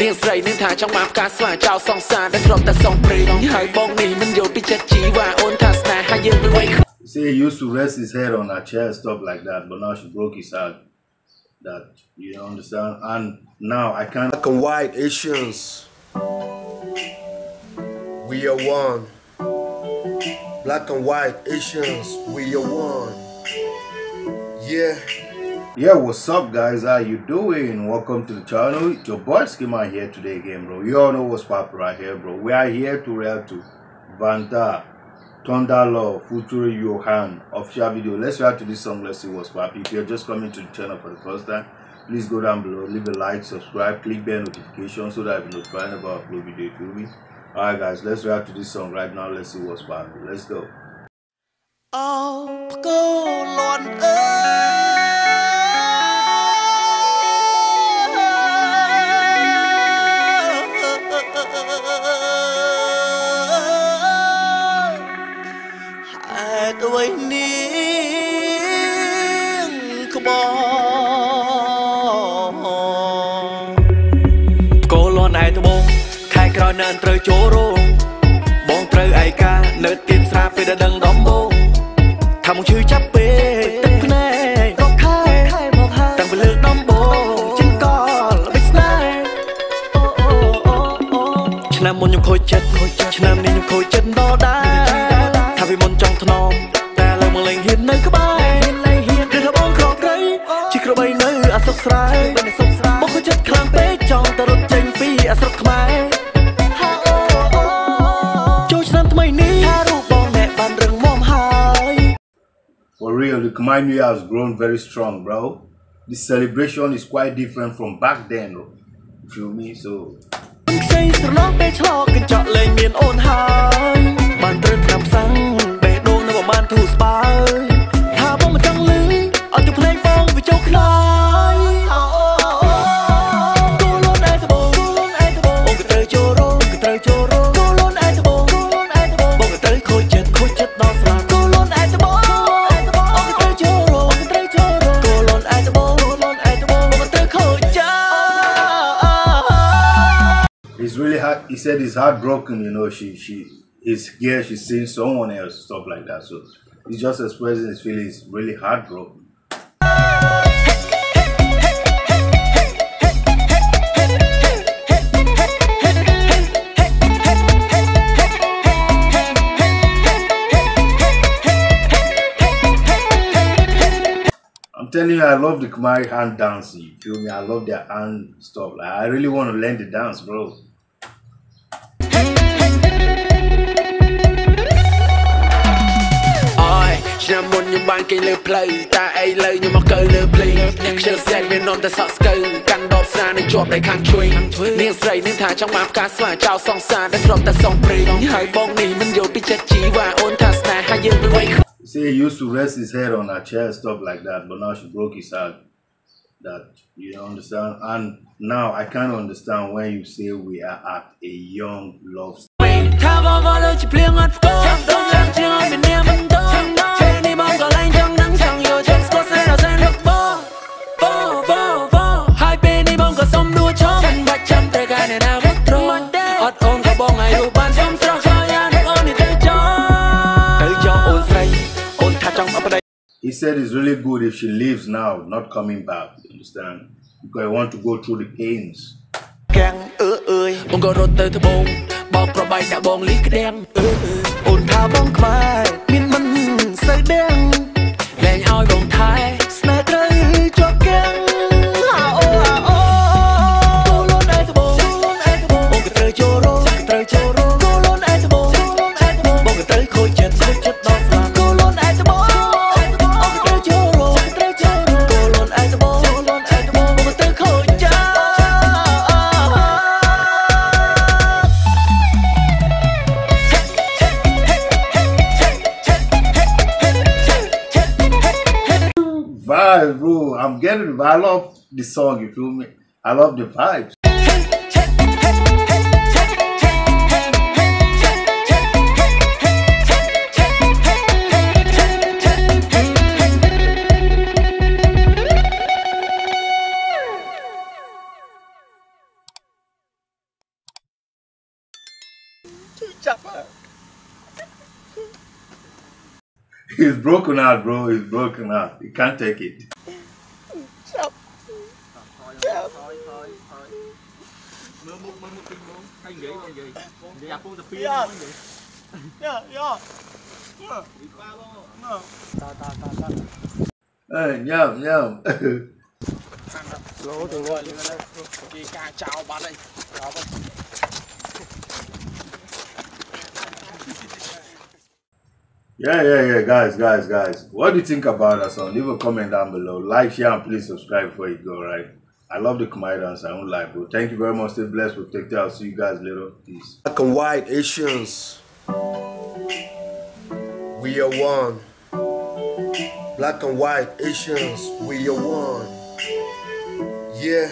នាងស្រីនឹងថាចង់បានផ្កាស្វាចោលសងសារដែលធ្លាប់តែសងព្រេងហើយបងនេះមិនយល់ពីចិត្តជីវ៉ាអូនថាស្នេហាយើងវាវៃ See, he used to rest his head on her chair, stuff like that, but now she broke his heart. That you understand? And now I can't. Black and white Asians. We are one. Black and white Asians. We are one. Yeah. yeah what's up guys? How you doing? Welcome to the channel. It's your boy schema here today again bro. You all know what's popping right here bro. We are here to react to Vanthan Thunder Love future johan official video. Let's react to this song. Let's see what's popping if you're just coming to the channel for the first time please go down below. Leave a like subscribe click bell notification so that you'll be notified about upload video if you all right guys let's react to this song right now. Let's see what's popping let's go. Oh go on earth. វីនាងក្បងកូលន់ឯត្បូងខែក្រោយនៅត្រូវចូលរោងបងត្រូវឯកានៅទៀនស្រាពេលដែលដឹងដំបូងថាមកឈឺចាប់ពេកទឹកភ្នែករកខែខែមកហើយតាំងពីលើកដំបូងចិនកលបិចស្នេហ៍អូអូអូអូឆ្នាំមុនខ្ញុំខូចចិត្តខូចចិត្តឆ្នាំនេះខ្ញុំខូចចិត្តដល់ដែរថាពីមុនចង់ថ្នមតែឥឡូវ មកលេងហ៊ាននៅក្បែរហ៊ានលេងហ៊ានឬថាបងក្រក្រៃជីក្របីនៅអាសុកស្រែបងខូចចិត្តខ្លាំងពេកចង់តែរត់ចេញពីអាស្រុកខ្មែរហាអូអូចូលឆ្នាំថ្មីនេះថារូបបងអ្នកបានរឹងមាំហើយ For real, the Khmer New Year has grown very strong, bro. The celebration is quite different from back then, bro. You feel me? So ខ្ចីស្រឡងពេលឆ្លកកញ្ចក់លែងមានអូនហើយ It's really hard. He said he's heartbroken. You know, she she is scared. She's seeing someone else, stuff like that. So he's just expressing his feelings. Really heartbroken. I'm telling you, I love the Kumari hand dancing. You feel me? I love their hand stuff. Like, I really want to learn the dance, bro. ឆ្នាំមុនខ្ញុំបានគេលើផ្លូវតែឥឡូវខ្ញុំមកកើលើភ្លេងខ្ជិលសែតវានំតែសក់ស្កើកាន់ដបស្រានឹងជាប់ដៃខាងឆ្វេងនាងស្រីនឹងថាចង់បានផ្កាស្វាចោលសងសារដែលធ្លាប់តែសងព្រេងហើយបងនេះមិនយល់ពីចិត្តជីវ៉ាអូនថាស្នេហាយើងវាវៃ See, he used to rest his head on her chair, stuff like that, but now she broke his heart. That you understand? And now I can't understand when you say we are at a young love ថា said it's really good if she leaves now, not coming back. You understand? Because I want to go through the pains. កាំងអឺអើយបងក៏រត់ទៅត្បូងបោកប្របាយដាក់បងលីក្តាំងអឺអឺអូនថាបងខ្មែរ vibes, bro. I'm getting I love the song, you feel me? I love the vibes. Chapa. He's broken out, bro. He's broken out. He can't take it. Hey, nhầm, nhầm. lỗ thường gọi chị ca chào bạn đây chào bạn Yeah, yeah, yeah, guys, guys, guys. What do you think about that song? Leave a comment down below. Like, share, and please subscribe before you go, right? I love the comedians. I don't like, bro. Thank you very much. Stay blessed. Protect you. I'll see you guys later. Peace. Black and white Asians. We are one. Black and white Asians. We are one. Yeah.